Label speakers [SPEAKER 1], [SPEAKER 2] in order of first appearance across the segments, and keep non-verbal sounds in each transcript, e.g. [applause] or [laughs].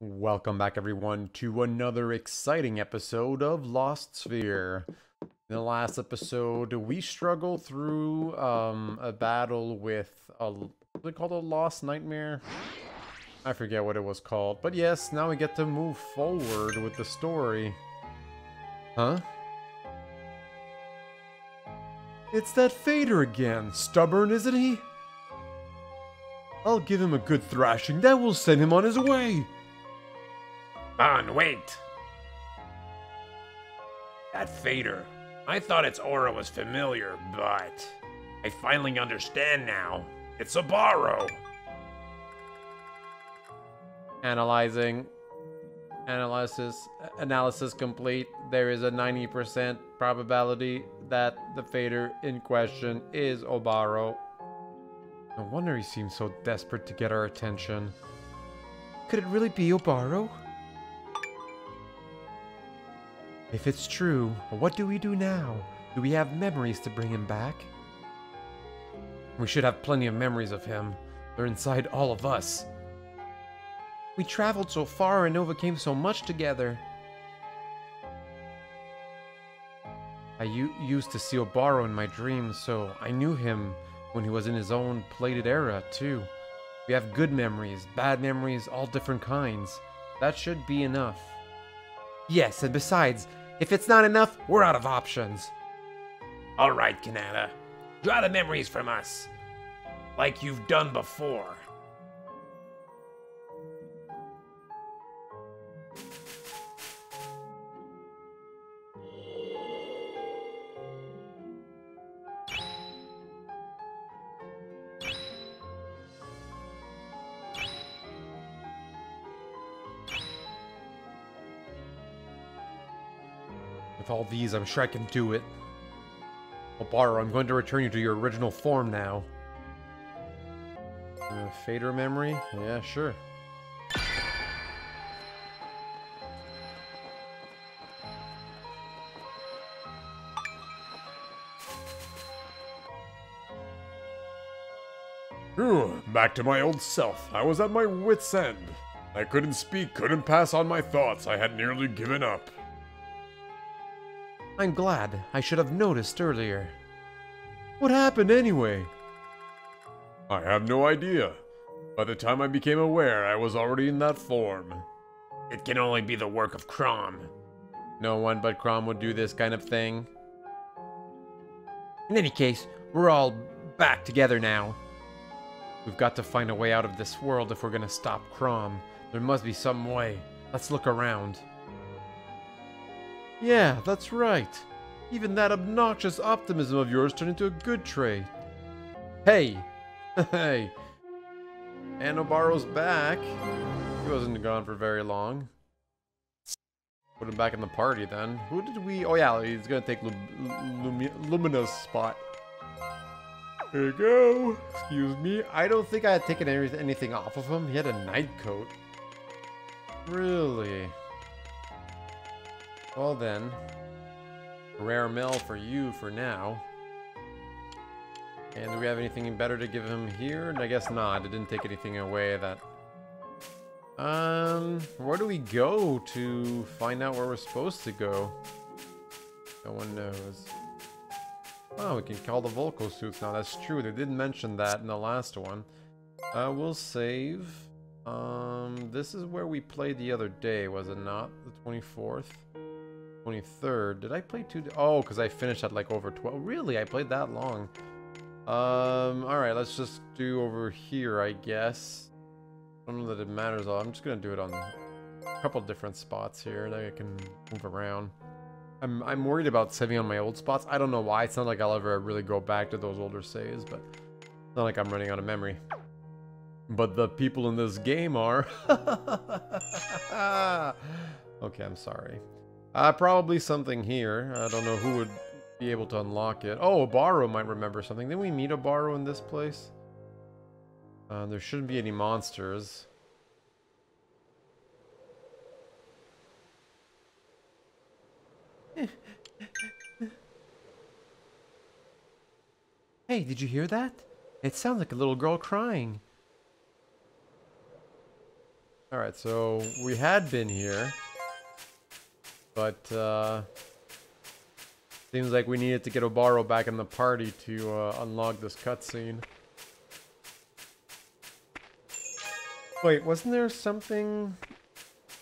[SPEAKER 1] Welcome back, everyone, to another exciting episode of Lost Sphear. In the last episode, we struggled through um, a battle with a it called a Lost Nightmare. I forget what it was called, but yes, now we get to move forward with the story. Huh? It's that Fader again. Stubborn, isn't he? I'll give him a good thrashing. That will send him on his way.
[SPEAKER 2] On, wait. That fader. I thought its aura was familiar, but I finally understand now. It's Obaro.
[SPEAKER 1] Analyzing. Analysis analysis complete. There is a 90% probability that the fader in question is Obaro. No wonder he seems so desperate to get our attention. Could it really be Obaro? If it's true, what do we do now? Do we have memories to bring him back? We should have plenty of memories of him. They're inside all of us. We traveled so far and overcame so much together. I used to see Obaro in my dreams, so I knew him when he was in his own plated era, too. We have good memories, bad memories, all different kinds. That should be enough. Yes, and besides, if it's not enough, we're out of options.
[SPEAKER 2] All right, Kanata. Draw the memories from us. Like you've done before.
[SPEAKER 1] These, I'm sure I can do it. Obaro, I'm going to return you to your original form now. Uh, fader memory? Yeah, sure.
[SPEAKER 3] Back to my old self. I was at my wits' end. I couldn't speak, couldn't pass on my thoughts. I had nearly given up.
[SPEAKER 1] I'm glad. I should have noticed earlier. What happened anyway?
[SPEAKER 3] I have no idea. By the time I became aware, I was already in that form.
[SPEAKER 2] It can only be the work of Chrom.
[SPEAKER 1] No one but Chrom would do this kind of thing. In any case, we're all back together now. We've got to find a way out of this world if we're gonna stop Chrom. There must be some way. Let's look around. Yeah, that's right. Even that obnoxious optimism of yours turned into a good trait. Hey! [laughs] hey! And Obaro's back. He wasn't gone for very long. Put him back in the party then. Who did we... Oh yeah, he's gonna take Lum Lum Lumina's spot. There you go. Excuse me. I don't think I had taken anything off of him. He had a night coat. Really? Well then, rare mill for you for now. And do we have anything better to give him here? I guess not. It didn't take anything away that... Um, where do we go to find out where we're supposed to go? No one knows. Oh, we can call the Vulcosuits now. That's true. They didn't mention that in the last one. Uh, we'll save. Um, this is where we played the other day, was it not? The 24th? 23rd. Did I play two? Oh, because I finished at like over 12. Really? I played that long. Um, alright, let's just do over here, I guess. I don't know that it matters all. I'm just going to do it on a couple different spots here that I can move around. I'm, I'm worried about saving on my old spots. I don't know why. It's not like I'll ever really go back to those older saves, but it's not like I'm running out of memory. But the people in this game are. [laughs] okay, I'm sorry. Uh, probably something here. I don't know who would be able to unlock it. Oh, Obaro might remember something. Didn't we meet Obaro in this place? Uh, there shouldn't be any monsters. [laughs] hey, did you hear that? It sounds like a little girl crying. Alright, so we had been here. But, uh... Seems like we needed to get Obaro back in the party to uh, unlock this cutscene. Wait, wasn't there something...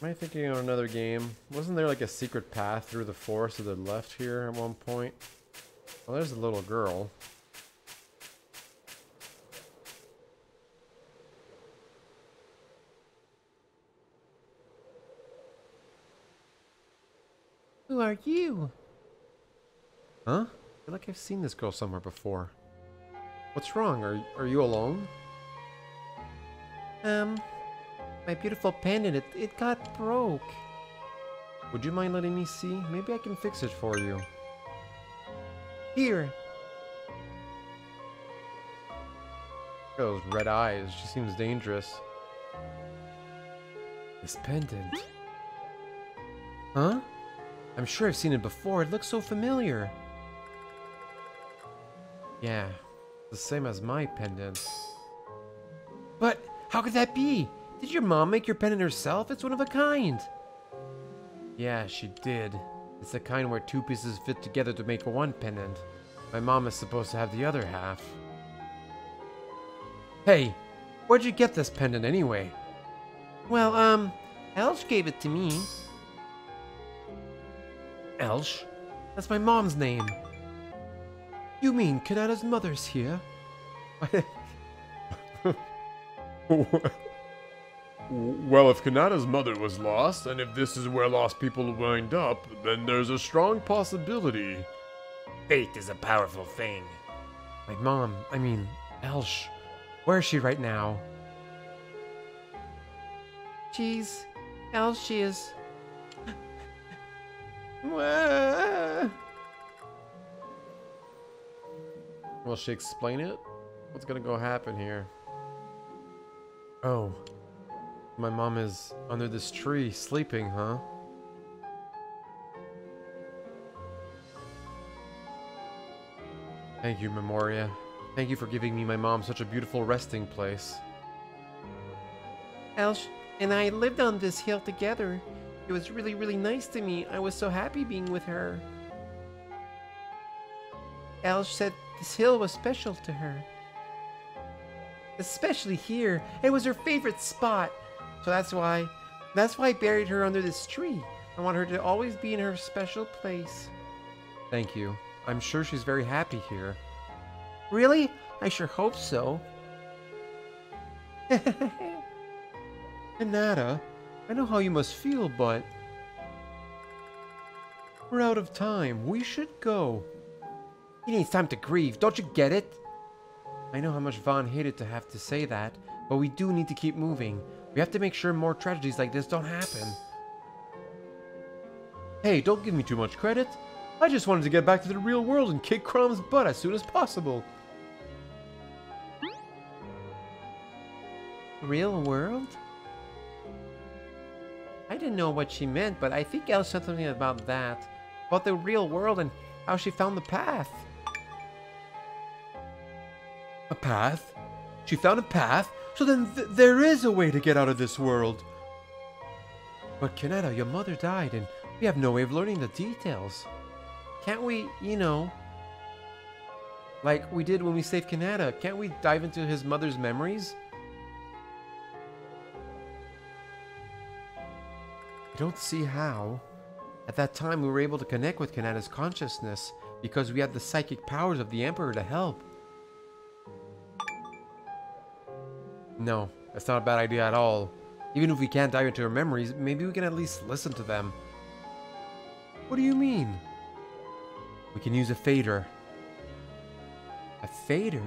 [SPEAKER 1] Am I thinking of another game? Wasn't there like a secret path through the forest to the left here at one point? Well, there's a little girl. Who are you? Huh? I feel like I've seen this girl somewhere before. What's wrong? Are, are you alone? Um, my beautiful pendant, it, it got broke. Would you mind letting me see? Maybe I can fix it for you. Here. Those red eyes. She seems dangerous. This pendant. Huh? I'm sure I've seen it before. It looks so familiar. Yeah, the same as my pendant. But how could that be? Did your mom make your pendant herself? It's one of a kind. Yeah, she did. It's the kind where two pieces fit together to make one pendant. My mom is supposed to have the other half. Hey, where'd you get this pendant anyway? Well, um, Elsh gave it to me. Elsh? That's my mom's name. You mean Kanata's mother's here? [laughs]
[SPEAKER 3] Well, if Kanata's mother was lost, and if this is where lost people wind up, then there's a strong possibility.
[SPEAKER 2] Fate is a powerful thing.
[SPEAKER 1] My mom, I mean, Elsh. Where is she right now? She's... Elsh she is... [laughs] Will she explain it? What's gonna go happen here? Oh. My mom is under this tree, sleeping, huh? Thank you, Memoria. Thank you for giving me my mom such a beautiful resting place. Elsh and I lived on this hill together. It was really, really nice to me. I was so happy being with her. Elsh said this hill was special to her. Especially here. It was her favorite spot. So that's why, that's why I buried her under this tree. I want her to always be in her special place. Thank you. I'm sure she's very happy here. Really? I sure hope so. [laughs] Kanata, I know how you must feel, but... We're out of time. We should go. He needs time to grieve. Don't you get it? I know how much Van hated to have to say that, but we do need to keep moving. We have to make sure more tragedies like this don't happen. Hey, don't give me too much credit. I just wanted to get back to the real world and kick Chrom's butt as soon as possible. Real world? I didn't know what she meant, but I think Elle said something about that. About the real world and how she found the path. A path? She found a path? So then th there is a way to get out of this world. But Kanata, your mother died and we have no way of learning the details. Can't we, you know, like we did when we saved Kanata, can't we dive into his mother's memories? I don't see how. At that time, we were able to connect with Kanata's consciousness because we had the psychic powers of the Emperor to help. No, that's not a bad idea at all. Even if we can't dive into her memories, maybe we can at least listen to them. What do you mean? We can use a fader. A fader?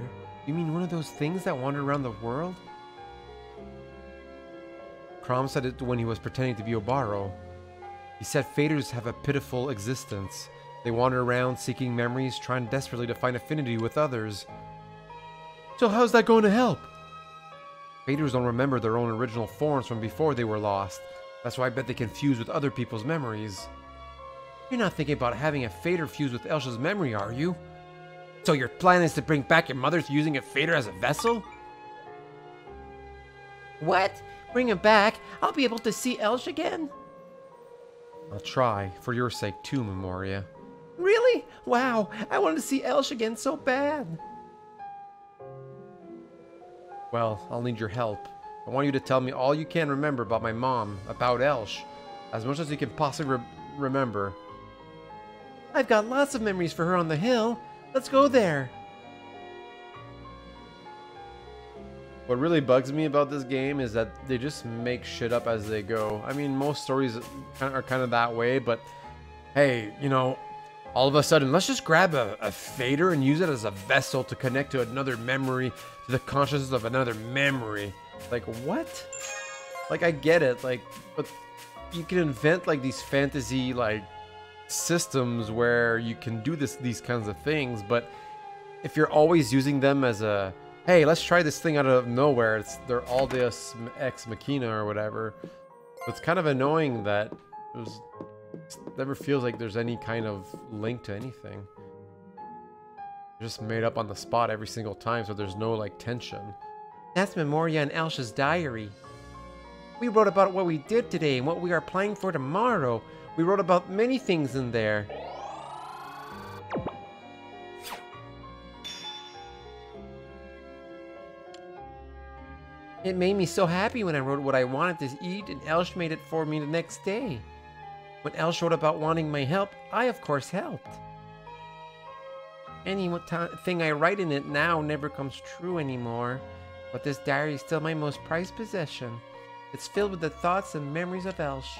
[SPEAKER 1] You mean one of those things that wander around the world? Chrom said it when he was pretending to be Obaro. He said faders have a pitiful existence. They wander around seeking memories, trying desperately to find affinity with others. So how's that going to help? Faders don't remember their own original forms from before they were lost. That's why I bet they can fuse with other people's memories. You're not thinking about having a fader fuse with Elsha's memory, are you? So your plan is to bring back your mother's using a fader as a vessel?
[SPEAKER 4] What? Bring him back, I'll be able to see Elsh again.
[SPEAKER 1] I'll try, for your sake too, Memoria.
[SPEAKER 4] Really? Wow, I wanted to see Elsh again so bad.
[SPEAKER 1] Well, I'll need your help. I want you to tell me all you can remember about my mom, about Elsh. As much as you can possibly re remember.
[SPEAKER 4] I've got lots of memories for her on the hill. Let's go there.
[SPEAKER 1] What really bugs me about this game is that they just make shit up as they go. I mean, most stories are kind of that way, but hey, you know, all of a sudden, let's just grab a, a fader and use it as a vessel to connect to another memory, to the consciousness of another memory. Like, what? Like, I get it, like, but you can invent, like, these fantasy, like, systems where you can do this these kinds of things, but if you're always using them as a hey, let's try this thing out of nowhere. It's they're all this ex machina or whatever. It's kind of annoying that there's never feels like there's any kind of link to anything. just made up on the spot every single time, so there's no like tension.
[SPEAKER 4] That's Memoria and Elsh's diary. We wrote about what we did today and what we are planning for tomorrow. We wrote about many things in there. It made me so happy when I wrote what I wanted to eat and Elsh made it for me the next day. When Elsh wrote about wanting my help, I of course helped. Any thing I write in it now never comes true anymore, but this diary is still my most prized possession. It's filled with the thoughts and memories of Elsh.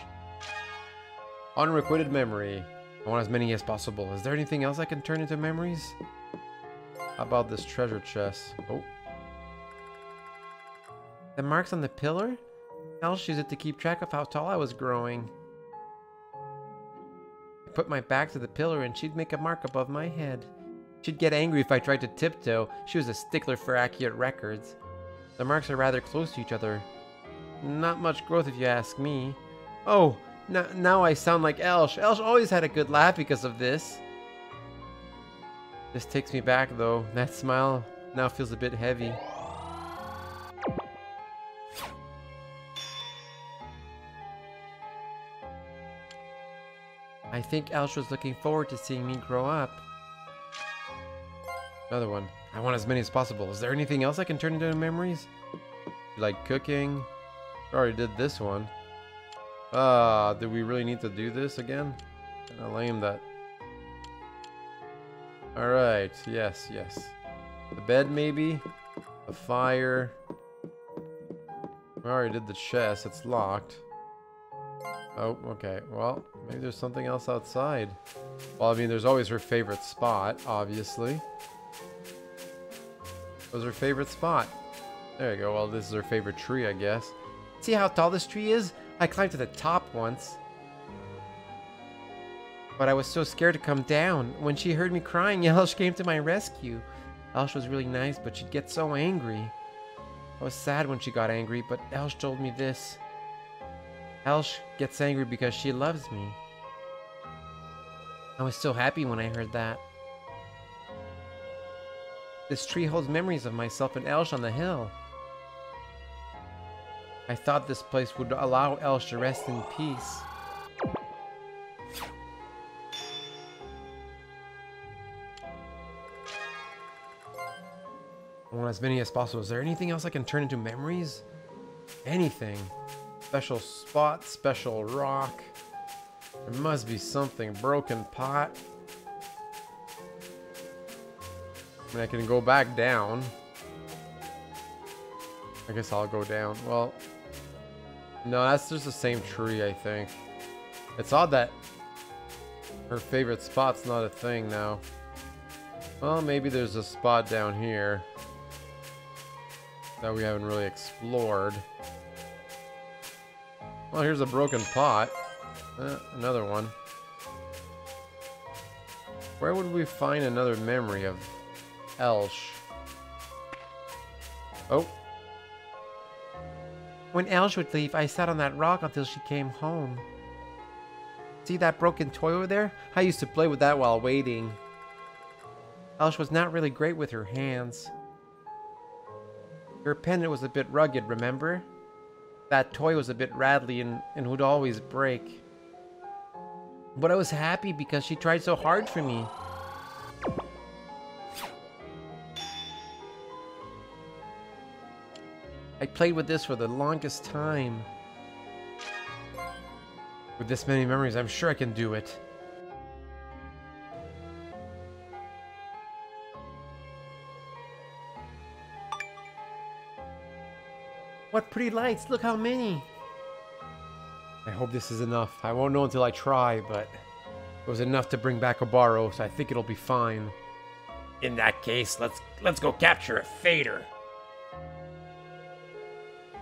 [SPEAKER 1] Unrequited memory. I want as many as possible. Is there anything else I can turn into memories? How about this treasure chest? Oh.
[SPEAKER 4] The marks on the pillar? Elsh used it to keep track of how tall I was growing. I put my back to the pillar and she'd make a mark above my head. She'd get angry if I tried to tiptoe. She was a stickler for accurate records. The marks are rather close to each other. Not much growth if you ask me. Oh, now I sound like Elsh. Elsh always had a good laugh because of this. This takes me back though. That smile now feels a bit heavy. I think Elsh was looking forward to seeing me grow up.
[SPEAKER 1] Another one. I want as many as possible. Is there anything else I can turn into memories? Like cooking? I already did this one. Ah, uh, do we really need to do this again? Kinda lame that. Alright, yes, yes. The bed maybe? The fire. I already did the chest, it's locked. Oh, okay. Well, maybe there's something else outside. Well, I mean, there's always her favorite spot, obviously. was her favorite spot. There you go. Well, this is her favorite tree, I guess.
[SPEAKER 4] See how tall this tree is? I climbed to the top once. But I was so scared to come down. When she heard me crying, [laughs] Elsh came to my rescue. Elsh was really nice, but she'd get so angry. I was sad when she got angry, but Elsh told me this. Elsh gets angry because she loves me. I was so happy when I heard that. This tree holds memories of myself and Elsh on the hill. I thought this place would allow Elsh to rest in peace.
[SPEAKER 1] I want as many as possible. Is there anything else I can turn into memories? Anything. Special spot, special rock. There must be something. Broken pot. I mean, I can go back down. I guess I'll go down. Well, no, that's just the same tree, I think. It's odd that her favorite spot's not a thing now. Well, maybe there's a spot down here that we haven't really explored. Well, here's a broken pot. Uh, another one. Where would we find another memory of Elsh? Oh.
[SPEAKER 4] When Elsh would leave, I sat on that rock until she came home. See that broken toy over there? I used to play with that while waiting. Elsh was not really great with her hands. Her pendant was a bit rugged, remember? That toy was a bit rattly and, and would always break. But I was happy because she tried so hard for me. I played with this for the longest time. With this many memories, I'm sure I can do it. Pretty lights, look how many! I hope this is enough. I won't know until I try, but it was enough to bring back Obaro, so I think it'll be fine.
[SPEAKER 2] In that case, let's let's go capture a fader.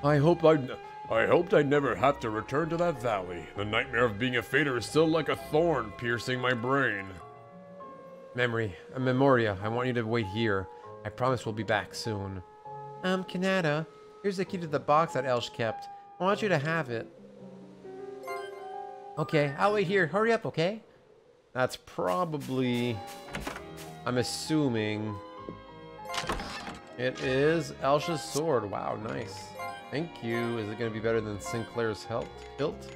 [SPEAKER 3] I hope I. I hoped I'd never have to return to that valley. The nightmare of being a fader is still like a thorn piercing my brain.
[SPEAKER 4] Memory, a Memoria, I want you to wait here. I promise we'll be back soon. Um, Kanata, here's the key to the box that Elsh kept. I want you to have it. Okay, I'll wait here. Hurry up, okay?
[SPEAKER 1] That's probably... I'm assuming... It is Elsh's sword. Wow, nice. Thank you. Is it going to be better than Sinclair's hilt? hilt?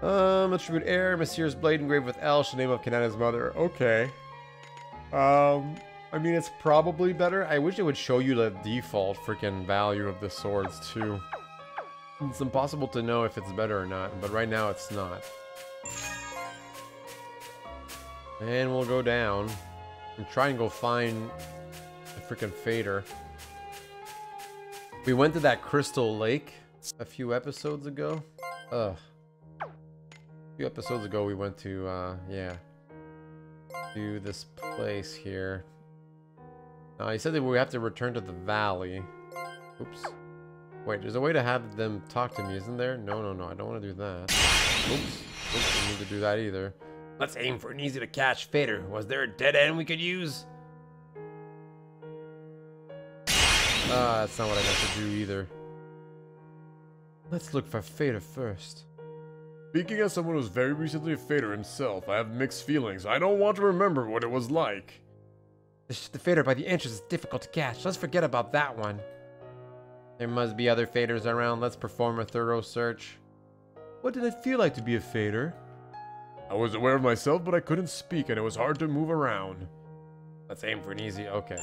[SPEAKER 1] Um, attribute air, Monsieur's blade engraved with Elsh, the name of Kanata's mother. Okay. Um, I mean, it's probably better. I wish it would show you the default freaking value of the swords, too. It's impossible to know if it's better or not, but right now it's not. And we'll go down and try and go find the freaking fader. We went to that crystal lake a few episodes ago. Ugh. A few episodes ago we went to, uh, yeah. To this place here. Uh, he said that we have to return to the valley. Oops. Wait, there's a way to have them talk to me, isn't there? No, no, no, I don't want to do that. Oops. Oops, I need to do that either.
[SPEAKER 2] Let's aim for an easy to catch fader. Was there a dead end we could use?
[SPEAKER 1] Ah, that's not what I meant to do either. Let's look for Fader first.
[SPEAKER 3] Speaking as someone who's very recently a fader himself, I have mixed feelings. I don't want to remember what it was like.
[SPEAKER 4] The, fader by the entrance is difficult to catch. Let's forget about that one.
[SPEAKER 1] There must be other faders around. Let's perform a thorough search. What did it feel like to be a fader?
[SPEAKER 3] I was aware of myself, but I couldn't speak, and it was hard to move around.
[SPEAKER 1] Let's aim for an easy... Okay.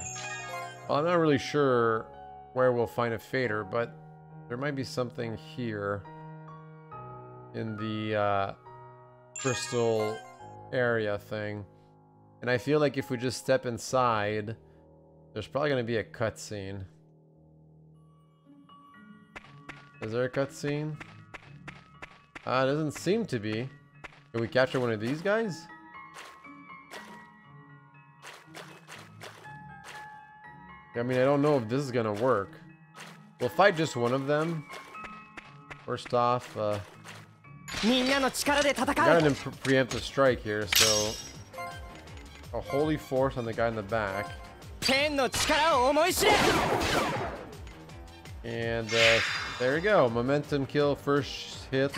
[SPEAKER 1] Well, I'm not really sure where we'll find a fader, but there might be something here in the uh, crystal area thing. And I feel like if we just step inside, there's probably going to be a cutscene. Is there a cutscene? Uh, it doesn't seem to be. Can we capture one of these guys? I mean, I don't know if this is gonna work. We'll fight just one of them. First off, uh, we got an pre preemptive strike here, so a holy force on the guy in the back. And uh, there we go, momentum kill, first hit.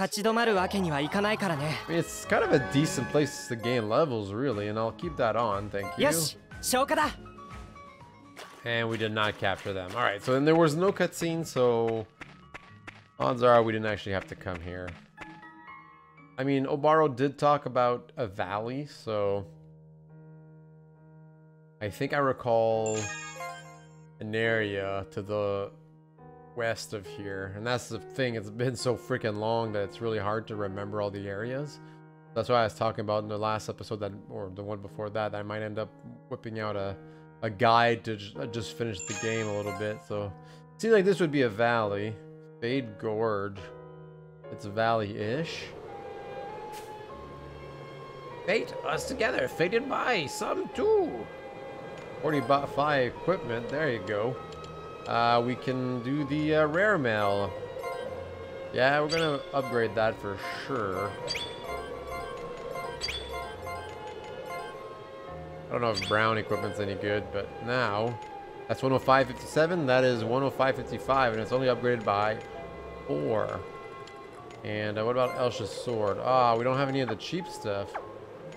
[SPEAKER 1] I mean, it's kind of a decent place to gain levels, really, and I'll keep that on, thank you. And we did not capture them. Alright, so then there was no cutscene, so odds are we didn't actually have to come here. I mean, Obaro did talk about a valley, so I think I recall an area to the west of here. And that's the thing, it's been so freaking long that it's really hard to remember all the areas. That's why I was talking about in the last episode that, or the one before that, I might end up whipping out a a guide to uh, just finish the game a little bit. So, seems like this would be a valley. Fade Gorge. It's valley-ish.
[SPEAKER 2] Fate us together, fated by some too.
[SPEAKER 1] 45 equipment, there you go. Uh, we can do the uh, rare mail. Yeah, we're gonna upgrade that for sure. I don't know if brown equipment's any good, but now that's 105.57. That is 105.55, and it's only upgraded by four. And uh, what about Elsh's sword? Ah, we don't have any of the cheap stuff.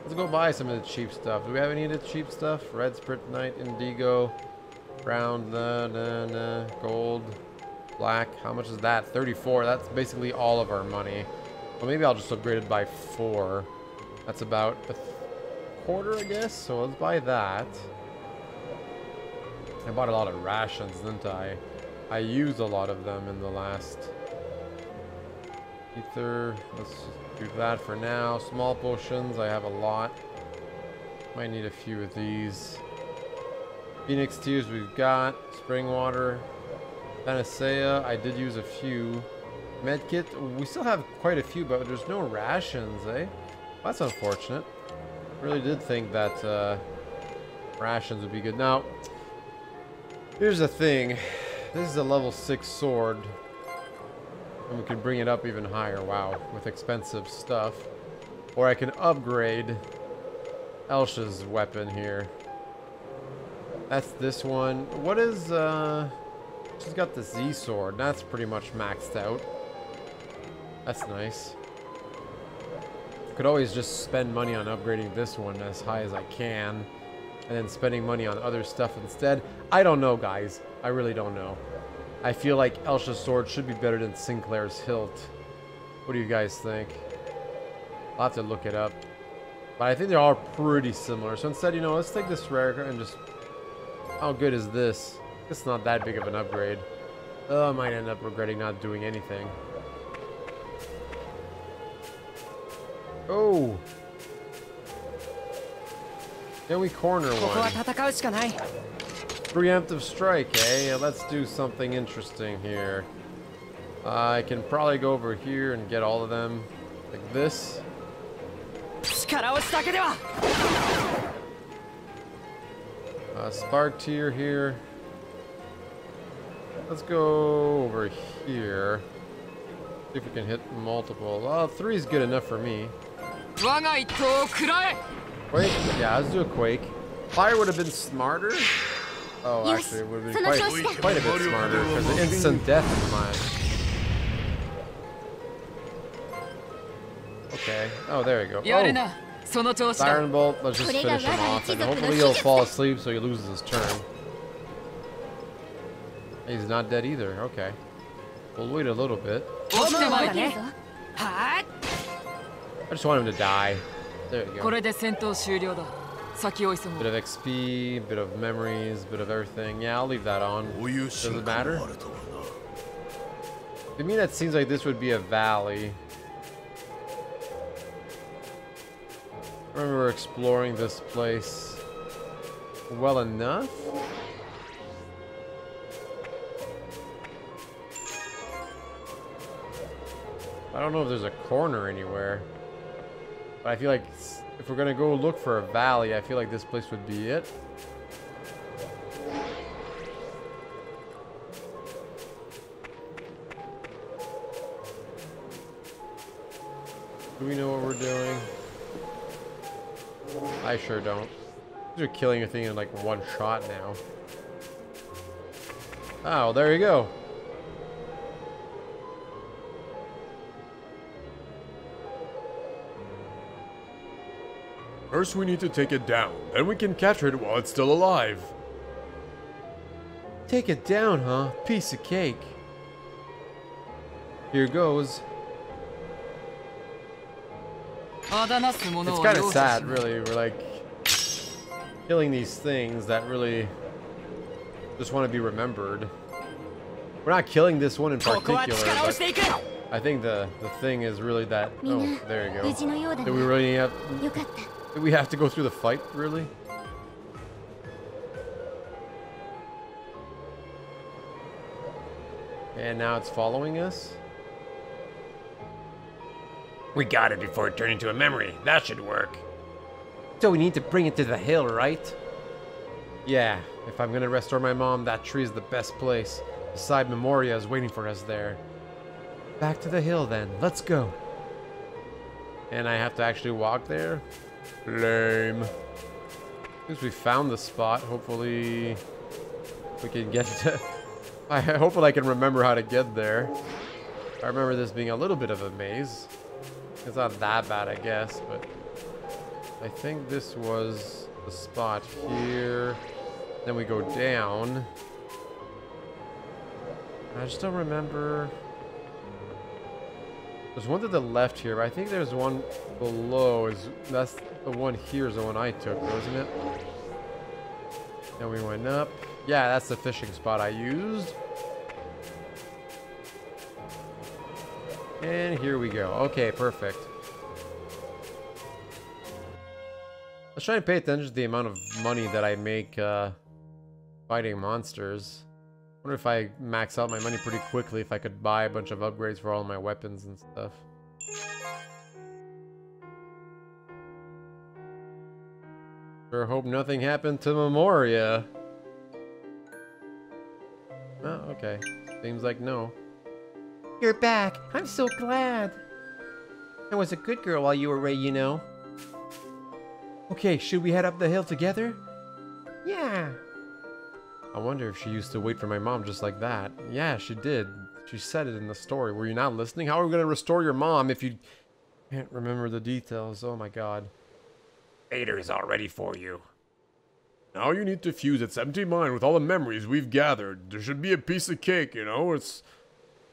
[SPEAKER 1] Let's go buy some of the cheap stuff. Do we have any of the cheap stuff? Red Sprint Knight, Indigo, brown, nah, nah, nah, gold. Black, how much is that? 34, that's basically all of our money. Well, maybe I'll just upgrade it by four. That's about a quarter, I guess, so let's buy that. I bought a lot of rations, didn't I? I used a lot of them in the last ether. Let's do that for now. Small potions, I have a lot. Might need a few of these. Phoenix Tears we've got. Spring Water. Panacea, I did use a few. Medkit, we still have quite a few, but there's no rations, eh? That's unfortunate. Really did think that uh, rations would be good. Now, here's the thing. This is a level 6 sword. And we can bring it up even higher, wow, with expensive stuff. Or I can upgrade Elsha's weapon here. That's this one. What is, uh... She's got the Z sword. That's pretty much maxed out. That's nice. Could always just spend money on upgrading this one as high as I can. And then spending money on other stuff instead. I don't know, guys. I really don't know. I feel like Elsha's sword should be better than Sinclair's hilt. What do you guys think? I'll have to look it up. But I think they're all pretty similar. So instead, you know, let's take this rare and just... How good is this? It's not that big of an upgrade. Oh, I might end up regretting not doing anything. Oh! Then we corner one. Preemptive strike, eh? Let's do something interesting here. I can probably go over here and get all of them like this. Uh, spark tier here. Let's go over here. See if we can hit multiple. Well, three is good enough for me. Wait, yeah, let's do a quake. Fire would have been smarter. Oh, actually, it would
[SPEAKER 5] be
[SPEAKER 1] quite, quite a bit smarter, because the instant death is mine. Okay. Oh, there you go. Oh! Siren Bolt, let's just finish him off, and hopefully he'll fall asleep so he loses his turn. He's not dead either, okay. We'll wait a little bit. I just want him to die. There you go. Bit of XP, bit of memories, bit of everything. Yeah, I'll leave that on. Does it matter? To me, that seems like this would be a valley. I remember exploring this place well enough. I don't know if there's a corner anywhere. But I feel like we're gonna go look for a valley, I feel like this place would be it. Do we know what we're doing? I sure don't. Are killing a thing in like one shot now. Oh, there you go.
[SPEAKER 3] First we need to take it down, then we can capture it while it's still alive.
[SPEAKER 1] Take it down, huh? Piece of cake. Here goes. It's kind of sad, really. We're like killing these things that really just want to be remembered. We're not killing this one in particular. I think the the thing is really that. Oh, there you go. That we really have do we have to go through the fight, really? And now it's following us?
[SPEAKER 2] We got it before it turned into a memory. That should work.
[SPEAKER 1] So we need to bring it to the hill, right? Yeah, if I'm gonna restore my mom, that tree is the best place. Side Memoria is waiting for us there. Back to the hill then, let's go. And I have to actually walk there? Lame. Since we found the spot, hopefully we can get [laughs] to... I hopefully I can remember how to get there. I remember this being a little bit of a maze. It's not that bad, I guess, but... I think this was the spot here. Then we go down. I just don't remember. There's one to the left here, but I think there's one below. Is that's the one here is the one I took, isn't it? Then we went up. Yeah, that's the fishing spot I used. And here we go. Okay, perfect. Let's try and pay attention to the amount of money that I make uh, fighting monsters. wonder if I max out my money pretty quickly if I could buy a bunch of upgrades for all my weapons and stuff. Sure hope nothing happened to Memoria. Oh, okay. Seems like no.
[SPEAKER 4] You're back. I'm so glad. I was a good girl while you were away, you know. Okay, should we head up the hill together? Yeah.
[SPEAKER 1] I wonder if she used to wait for my mom just like that. Yeah, she did. She said it in the story. Were you not listening? How are we going to restore your mom if you can't remember the details? Oh my god.
[SPEAKER 2] Fader is all ready for you.
[SPEAKER 3] Now you need to fuse its empty mind with all the memories we've gathered. There should be a piece of cake, you know? It's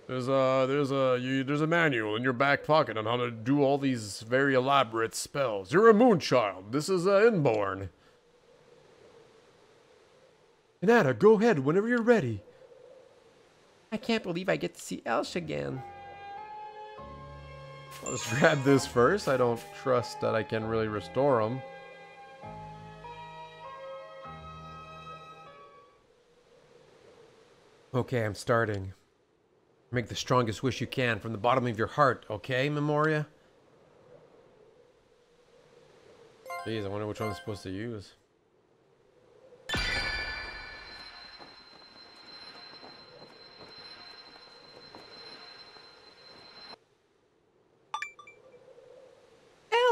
[SPEAKER 3] there's a there's a you, there's a manual in your back pocket on how to do all these very elaborate spells. You're a moonchild. This is uh, inborn.
[SPEAKER 1] Kanata, go ahead whenever you're ready.
[SPEAKER 4] I can't believe I get to see Elsh again.
[SPEAKER 1] I'll just grab this first. I don't trust that I can really restore them. Okay, I'm starting. Make the strongest wish you can from the bottom of your heart, okay, Memoria? Jeez, I wonder which one I'm supposed to use.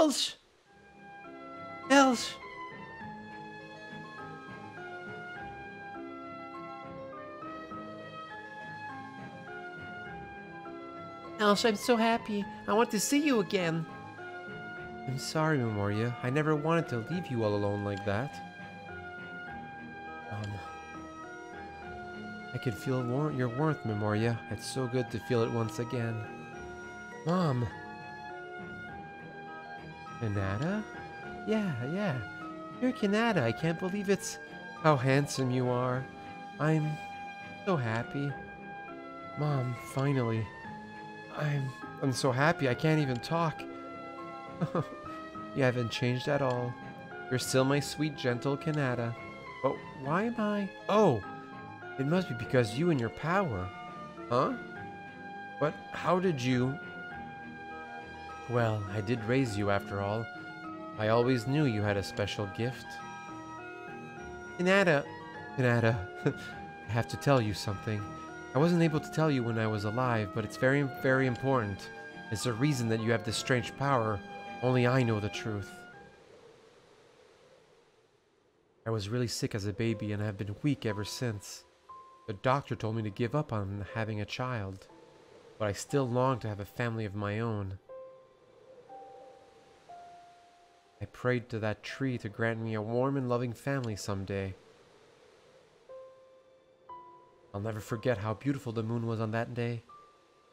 [SPEAKER 4] Elsh! Elsh! Elsh, I'm so happy. I want to see you again.
[SPEAKER 1] I'm sorry, Memoria. I never wanted to leave you all alone like that. Um, I can feel your warmth, Memoria. It's so good to feel it once again. Mom! Kanata? Yeah, yeah. You're Kanata. I can't believe it's how handsome you are. I'm so happy. Mom, finally. I'm I'm so happy I can't even talk. [laughs] you haven't changed at all. You're still my sweet, gentle Kanata. But why am I? Oh, it must be because you and your power. Huh? But how did you? Well, I did raise you after all. I always knew you had a special gift. Kanata, Kanata, [laughs] I have to tell you something. I wasn't able to tell you when I was alive, but it's very, very important. It's the reason that you have this strange power. Only I know the truth. I was really sick as a baby and I have been weak ever since. The doctor told me to give up on having a child, but I still long to have a family of my own. I prayed to that tree to grant me a warm and loving family someday. I'll never forget how beautiful the moon was on that day.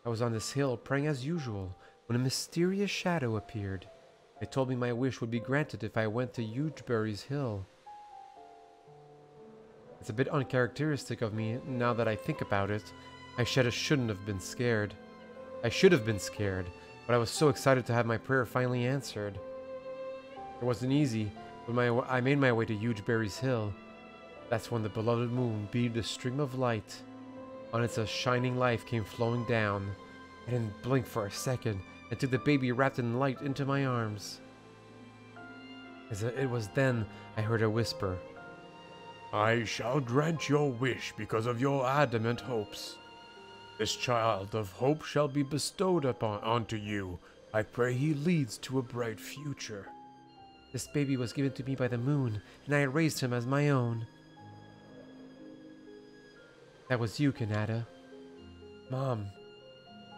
[SPEAKER 1] I was on this hill praying as usual when a mysterious shadow appeared. It told me my wish would be granted if I went to Hugeberry's Hill. It's a bit uncharacteristic of me now that I think about it. I should have shouldn't have been scared. I should have been scared, but I was so excited to have my prayer finally answered. It wasn't easy, but my, I made my way to Hugeberry's Hill. That's when the beloved moon beamed a stream of light. On it, a shining life came flowing down. I didn't blink for a second and took the baby wrapped in light into my arms. As it was then I heard a whisper.
[SPEAKER 3] I shall grant your wish because of your adamant hopes. This child of hope shall be bestowed upon onto you. I pray he leads to a bright future.
[SPEAKER 1] This baby was given to me by the moon, and I raised him as my own. That was you, Kanata. Mom,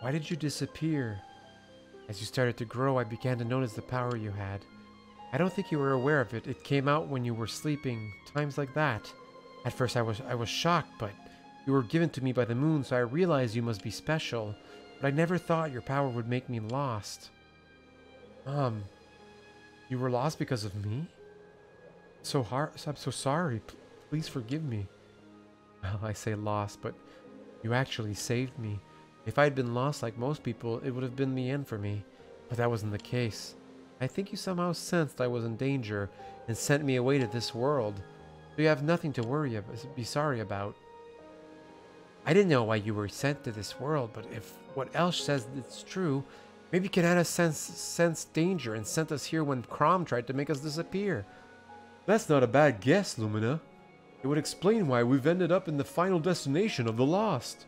[SPEAKER 1] why did you disappear? As you started to grow, I began to notice the power you had. I don't think you were aware of it. It came out when you were sleeping, times like that. At first I was I was shocked, but You were given to me by the moon, so I realized you must be special. But I never thought your power would make me lost. Mom, you were lost because of me? So hard. I'm so sorry. P- please forgive me. Well, I say lost, but you actually saved me. If I had been lost like most people, it would have been the end for me. But that wasn't the case. I think you somehow sensed I was in danger and sent me away to this world. So you have nothing to worry about, be sorry about. I didn't know why you were sent to this world, but if what Elsh says is true, maybe Kanata sensed, sensed danger and sent us here when Crom tried to make us disappear.
[SPEAKER 6] That's not a bad guess, Lumina. It would explain why we've ended up in the final destination of the Lost.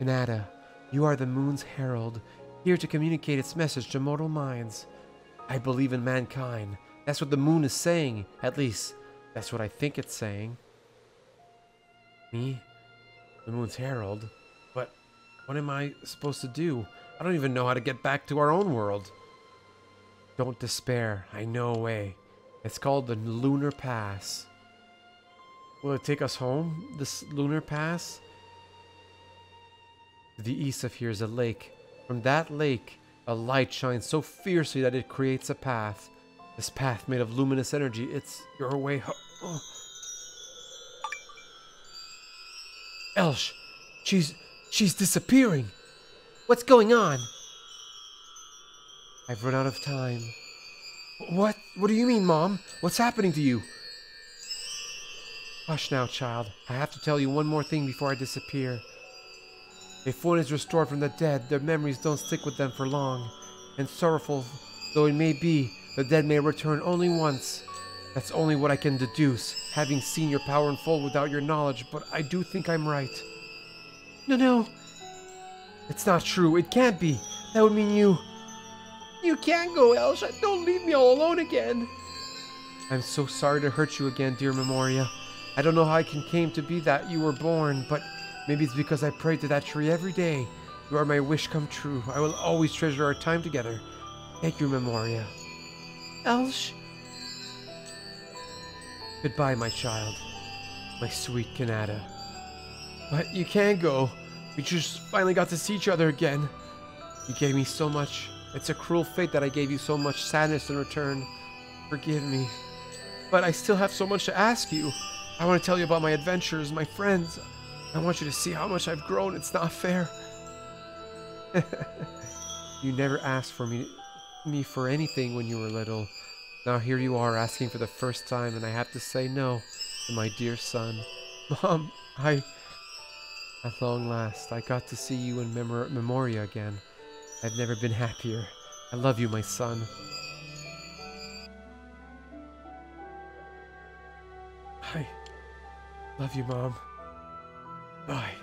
[SPEAKER 1] Kanata, you are the moon's herald, here to communicate its message to mortal minds. I believe in mankind. That's what the moon is saying. At least, that's what I think it's saying. Me? The moon's herald? But what am I supposed to do? I don't even know how to get back to our own world. Don't despair. I know a way. It's called the Lunar Pass. Will it take us home, this Lunar Pass? To the east of here is a lake. From that lake, a light shines so fiercely that it creates a path. This path made of luminous energy, it's your way home. Oh. Elsh, she's she's disappearing. What's going on? I've run out of time. What? What do you mean, Mom? What's happening to you? Hush now, child. I have to tell you one more thing before I disappear. If one is restored from the dead, their memories don't stick with them for long. And sorrowful though it may be, the dead may return only once. That's only what I can deduce, having seen your power unfold without your knowledge, but I do think I'm right. No, no. It's not true. It can't be. That would mean you. You can't go, Elsha. Don't leave me all alone again. I'm so sorry to hurt you again, dear Memoria. I don't know how I can came to be that you were born, but maybe it's because I prayed to that tree every day. You are my wish come true. I will always treasure our time together. Thank you, Memoria. Elsh. Goodbye, my child. My sweet Kanata. But you can't go. We just finally got to see each other again. You gave me so much. It's a cruel fate that I gave you so much sadness in return. Forgive me. But I still have so much to ask you. I want to tell you about my adventures, my friends. I want you to see how much I've grown. It's not fair. [laughs] you never asked for me, me for anything when you were little. Now here you are asking for the first time, and I have to say no to my dear son. [laughs] Mom, I. At long last, I got to see you in memor- Memoria again. I've never been happier. I love you, my son. I love you, Mom. Bye.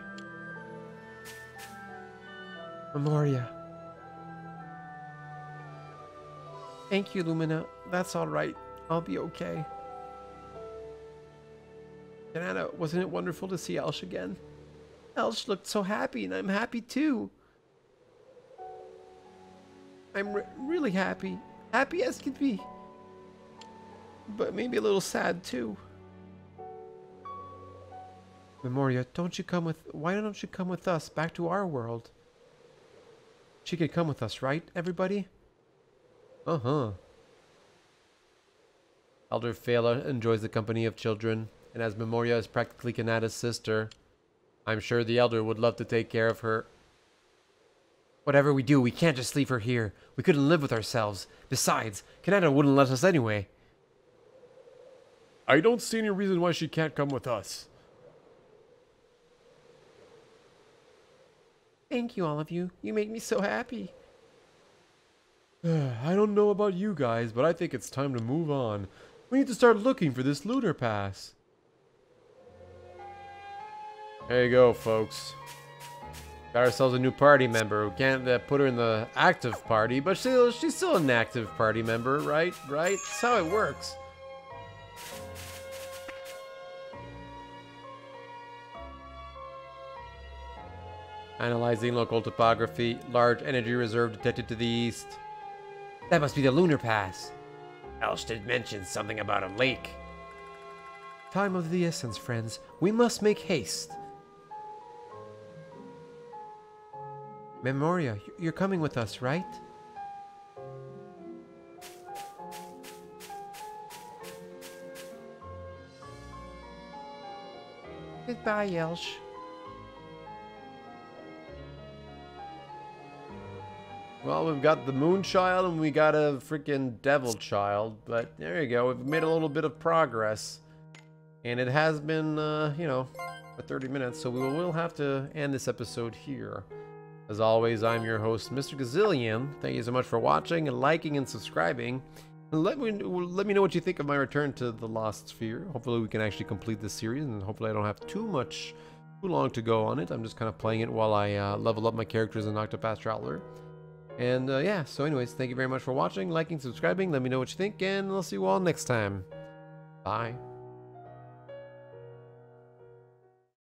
[SPEAKER 1] Memoria. Thank you, Lumina. That's all right. I'll be okay. Kanata, wasn't it wonderful to see Elsh again? Elsh looked so happy, and I'm happy too. I'm re- really happy. Happy as can be. But maybe a little sad too. Memoria, don't you come with. Why don't you come with us back to our world? She could come with us, right, everybody? Uh huh. Elder Phala enjoys the company of children, and as Memoria is practically Kanata's sister, I'm sure the Elder would love to take care of her. Whatever we do, we can't just leave her here. We couldn't live with ourselves. Besides, Kanata wouldn't let us anyway.
[SPEAKER 7] I don't see any reason why she can't come with us.
[SPEAKER 1] Thank you, all of you. You make me so happy. [sighs]
[SPEAKER 6] I don't know about you guys, but I think it's time to move on. We need to start looking for this lunar pass. There you go, folks. Got ourselves a new party member. We can't uh, put her in the active party, but still, she's still an active party member, right? Right? That's how it works. Analyzing local topography. Large energy reserve detected to the east.
[SPEAKER 1] That must be the lunar pass.
[SPEAKER 8] Elsh mentioned something about a lake.
[SPEAKER 1] Time of the essence, friends. We must make haste.
[SPEAKER 4] Memoria, you're coming with us, right? Goodbye, Elsh.
[SPEAKER 1] Well, we've got the Moon Child and we got a freaking Devil Child, but there you go. We've made a little bit of progress. And it has been, uh, you know, for 30 minutes, so we will have to end this episode here. As always, I'm your host, Mr. Gazillion. Thank you so much for watching and liking and subscribing. Let me let me know what you think of my return to the Lost Sphear. Hopefully, we can actually complete this series, and hopefully, I don't have too much, too long to go on it. I'm just kind of playing it while I uh, level up my characters in Octopath Traveler. And uh, yeah, so anyways, thank you very much for watching, liking, subscribing. Let me know what you think, and I'll see you all next time. Bye.